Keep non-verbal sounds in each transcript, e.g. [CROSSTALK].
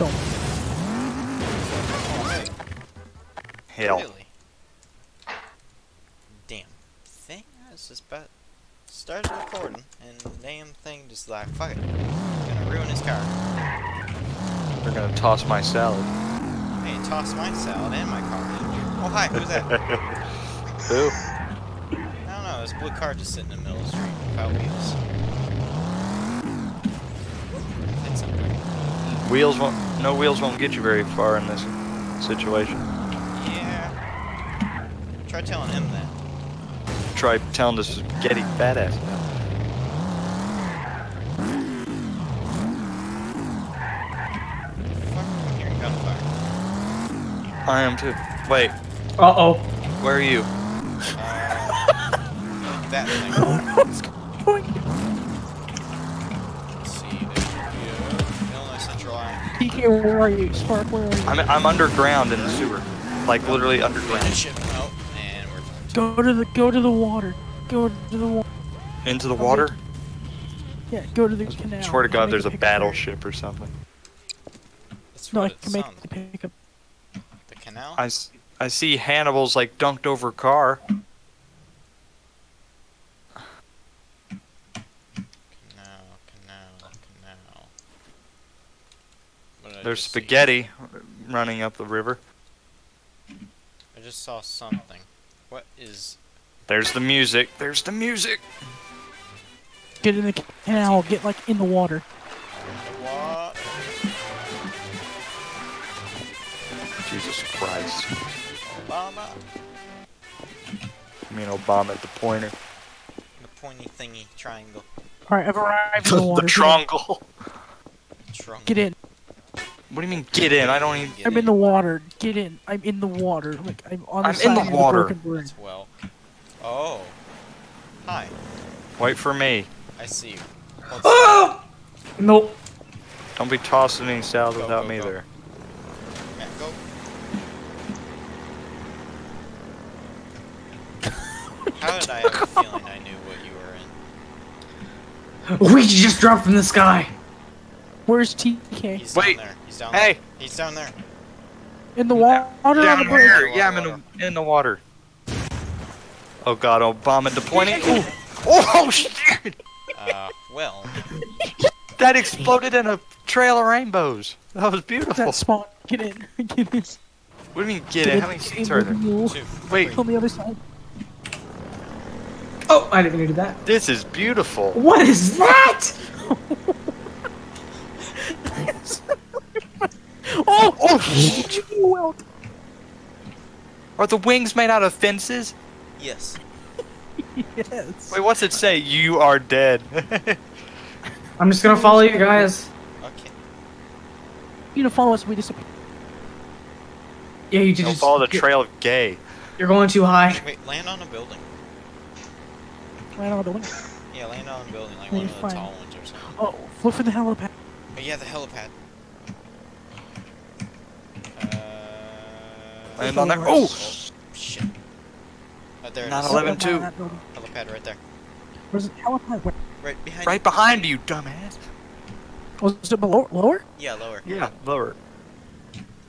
Don't. Hell. Really? Damn thing. I was just about started recording, and damn thing just like fuck it. Gonna ruin his car. They're gonna toss my salad. Hey, toss my salad and my car. Oh hi, who's that? [LAUGHS] Who? I don't know. This blue car just sitting in the middle of the street without wheels. Hit something. Wheels won't. No wheels won't get you very far in this situation. Yeah. Try telling him that. Try telling this spaghetti badass. Fuck, I'm. I am too. Wait, Uh oh. where are you? Uh, that [LAUGHS] thing. What's going Let's Line. PK, where are you? Spark, where are you? I'm I'm underground in the sewer, like literally underground. Ship out, and we're Go to the go to the water. Go to the water. Into the water. Yeah, go to the canal. Swear to God, there's a pickup battleship or something. That's No, I what can make the pickup. The canal? I, s- I see Hannibal's like dunked over car. Canal, canal, canal. What did I There's spaghetti running up the river. I just saw something. What is... There's the music. There's the music. Get in the canal. Get like in the water. What? Jesus Christ. Obama? I mean Obama at the pointer. The pointy thingy triangle. All right, I've arrived in the [LAUGHS] the water. trongle. Trunk. Get in. What do you mean get in? I don't even. I'm in the water. Get in. I'm in the water. Like I'm on the I'm in side the of water. broken bridge. Well. Oh. Hi. Wait for me. I see you. What's Oh! Ah! Nope. Don't be tossing any salad Go, without go, me go. there. Yeah, go. [LAUGHS] How did I have a feeling I knew what you were in? We just dropped from the sky. Where's TK? He's Wait. down there. He's down Hey. there. He's down there. In the water on the Down bridge. here. Yeah, I'm in the in the water. Oh God, Obama deploying. [LAUGHS] Ooh. Oh shit! Uh, well. That exploded in a trail of rainbows. That was beautiful. That spawn. Get in. [LAUGHS] Get in. What do you mean get in? How many seats are there? Two. Wait, On the other side. Oh, I didn't even do that. this is beautiful. What is that? [LAUGHS] Oh! Well, are the wings made out of fences? Yes. yes. Wait, what's it say? You are dead. I'm just gonna follow you guys. Okay. You know, follow us. We disappear. Yeah, you Don't just follow the you're- trail of gay. You're going too high. Wait, land on a building. Right on the window. Yeah, land on a building, like one of the fine. tall ones or something. Oh, look for the helipad. Oh, yeah, the helipad. Land on there. Oh, Oh, shit. Oh, there it Not is. 11 too. That building. Helipad right there. Where's the helipad? Where? Right behind right behind you, dumbass. Oh, Was it below, lower? Yeah, lower. Yeah, lower.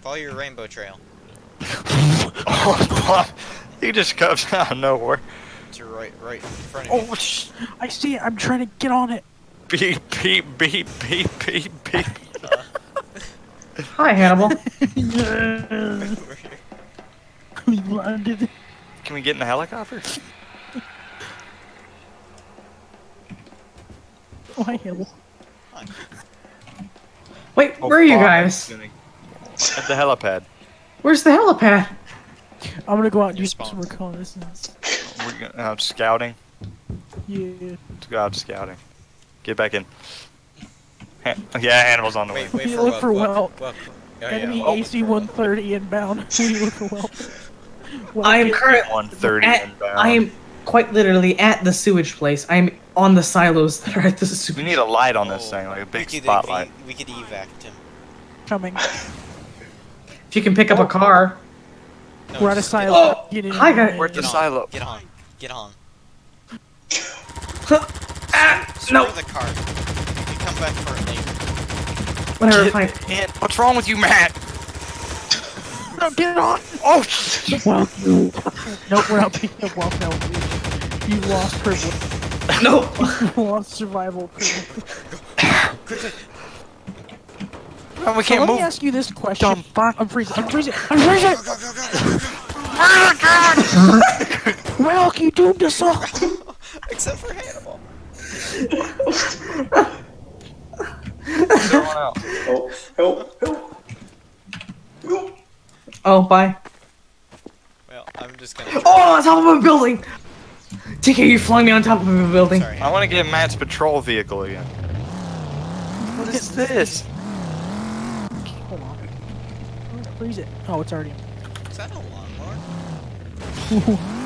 Follow your rainbow trail. Oh, [LAUGHS] he just comes out of nowhere. To right, right in front of you. Oh, sh- I see it. I'm trying to get on it. beep, beep, beep, beep, beep, beep. [LAUGHS] Uh-huh. Hi, Hannibal. [LAUGHS] we landed. [LAUGHS] Can we get in the helicopter? Oh, hi, Wait, Oh, where are you guys? gonna- At the helipad. Where's the helipad? I'm gonna go out and Your do spawn. some reconnaissance. We're going out uh, scouting. Yeah. Let's go out scouting. Get back in. Han- yeah, Hannibal's on the way. Wait, wait for look for Welp, Welp. Welp. Oh, Enemy yeah. oh, AC for Welp. 130 inbound. [LAUGHS] we look for well. Well I am currently current. 130. I am quite literally at the sewage place. I'm on the silos that are at the sewage. We need a light on this Oh, thing, like a big we could spotlight. ev- we could evac him. coming. If you can pick up a car. No, We're at a silo. on. Get in. Hi, guys. Where's the Get on. silo? Get on. Get on. ah, Screw no. the car. You can come back for it later. Whatever, Get fine. in. What's wrong with you, Matt? No, get it on! Oh, sh- Well, you. Nope, we're not picking up well now. You lost privilege. No! [LAUGHS] You lost survival privilege. Quickly. Oh, we can't let move. me ask you this question. Dumb fuck. I'm freezing. I'm freezing. I'm freezing. Go, go, go, go, go. Well, you doomed us all. Except for Hannibal. Everyone else. Help, help, help. Help. Oh, bye. Well, I'm just gonna. Oh, on top of a building! TK, you flung me on top of a building. Sorry. I want to get Matt's patrol vehicle again. What is this? Hold on. Freeze it. Oh, it's already. Is that a lawnmower?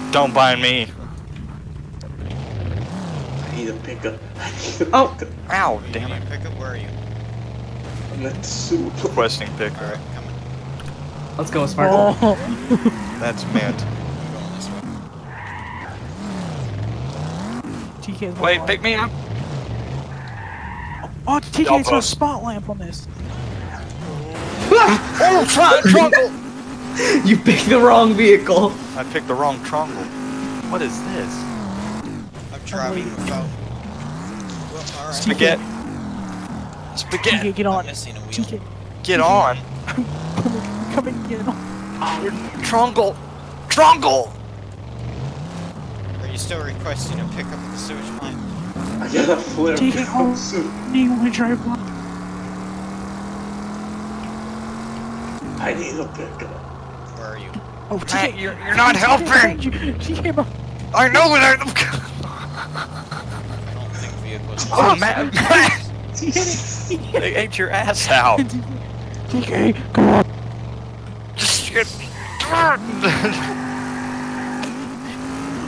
[LAUGHS] Don't mind me. I need a pickup. I need a Oh. pickup. Ow, You damn it. a Pickup. Where are you? I'm at the sewer. Requesting pick. All right, coming. Let's go, Sparkle. Oh, That's meant. I'm going this way. TK's Wait, pick me up. Oh, TK, it's a spot lamp on this. [LAUGHS] Oh, tr- trungle! [LAUGHS] You picked the wrong vehicle. I picked the wrong trungle. What is this? I'm driving without. Well, all right. Spaghetti. TK, Spaghetti. get I'm on. missing a wheel. TK, Get on. [LAUGHS] come and get on. Trungle. Trungle. Are you still requesting a pickup at the sewage plant? I got a flare Take it home. from sewer. Do you want to drive one? I need a pickup. Where are you? Oh, Matt, TK, you're, you're not helping. She came up. I know that [LAUGHS] I. I don't think vehicles. Oh, Matt. [LAUGHS] Matt. They ate your ass out. [LAUGHS] TK, come on. Just.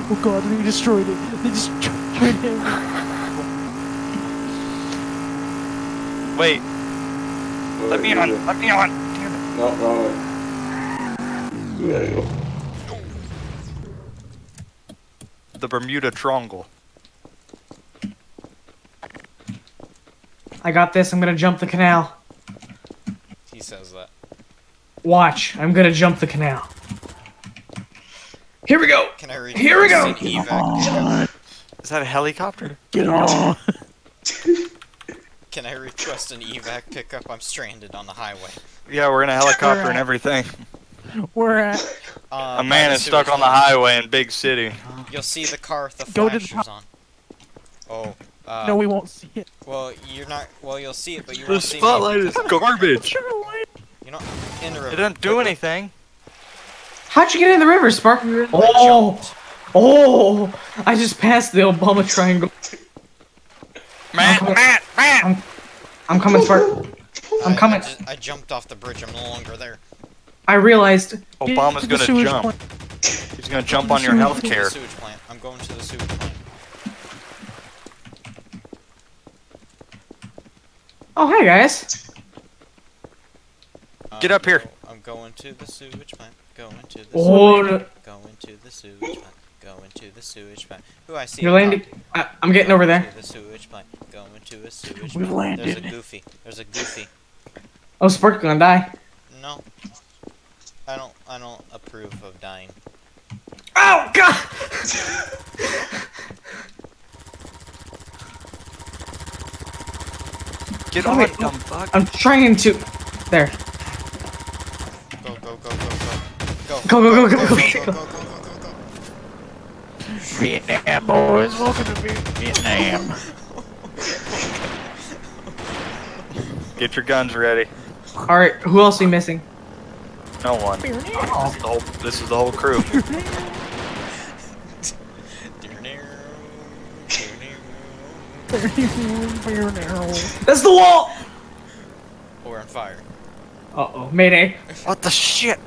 Oh god, they destroyed it. They destroyed him. Wait. Let me on. Let me on. Damn it. No, wrong way. There you go. The Bermuda Triangle. I got this. I'm gonna jump the canal. He says that. Watch. I'm gonna jump the canal. Here we go. Can I read? Here we go. Evac? Is that a helicopter? Get on. [LAUGHS] Can I request an evac pickup? I'm stranded on the highway. Yeah, we're in a helicopter and everything. We're at. Uh, A man is stuck on the highway in big city. You'll see the car with the Go to the flashers on. Oh. Uh, no, we won't see it. Well, you're not. Well, you'll see it, but you The won't see spotlight is garbage. You know, in the river. It doesn't do anything. How'd you get in the river, Spark? Oh, oh! I just passed the Obama Triangle. Matt, Okay. Matt, Matt. I'm, I'm coming, Spark. I'm coming. I, just, I jumped off the bridge. I'm no longer there. I realized. Obama's Get to the gonna jump. plant. He's gonna jump on your Sewage health To the care. sewage plant. I'm going to the sewage plant. Oh, hey guys. Get up here. Go- I'm going to the sewage plant. Going to the Oh, sewage no. plant. Going to the sewage plant. Going to the sewage plant. Who I see? You're landing. I, I'm getting over there. To the sewage plant. Going to a sewage We've plant. There's a goofy. There's a goofy. Oh, Spark gonna die. No. I don't. I don't approve of dying. Oh God! [LAUGHS] Get Oh, on, wait. dumb fuck. I'm trying to. There. Go go go go go. Go Go, go, go, go, go go, go go. go go go go. Vietnam boys, welcome to Vietnam. Get your guns ready. All right. Who else are we missing? No one. This is the whole, this is the whole crew. That's the wall. We're on fire. Uh oh. Mayday. What the shit?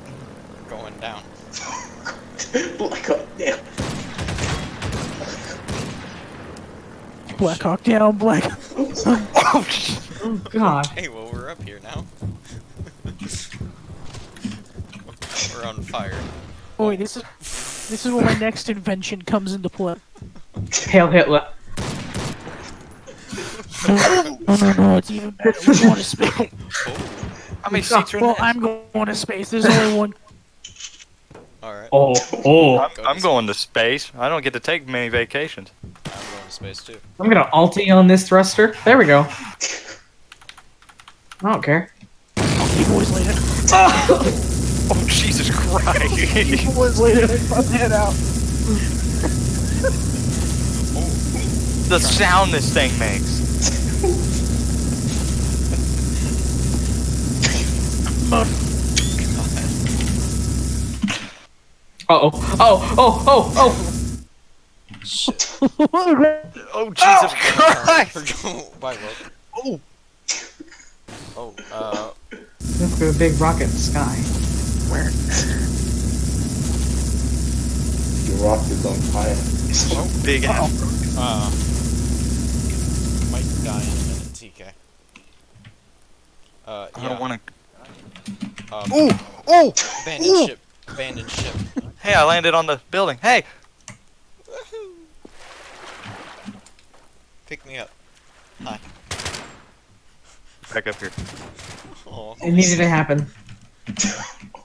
Going down. [LAUGHS] Black Hawk down. Black Hawk down, Black. Oh, sh- Oh God. [LAUGHS] Hey, well we're up here now. [LAUGHS] we're on fire. Oh, wait, this is this is where my next invention comes into play. Hail Hitler. No, no, no, it's even better. We're going to space. Oh. How many seats are in Well, this? I'm going to space. There's only one. Alright, Oh, oh. I'm, I'm going to space. I don't get to take many vacations. I'm going to space too. I'm gonna alti on this thruster. There we go. I don't care. You boys later. [LAUGHS] Oh, Jesus Christ. You boys later. Fuck that out. the sound this thing makes. Uh oh. Oh, oh, oh, [LAUGHS] oh. Oh, Jesus Christ. [LAUGHS] Bye, Will. Oh, uh, Look for a big rocket in the sky. Your rock is on fire. So big ass. uh. Might die in a minute, TK. Uh, I yeah. don't want to. Um, Ooh! Ooh! abandoned ooh. ship. Abandoned ship. Hey, I landed on the building. Hey! Pick me up. Hi. Back up here. Oh, It needed to happen. [LAUGHS]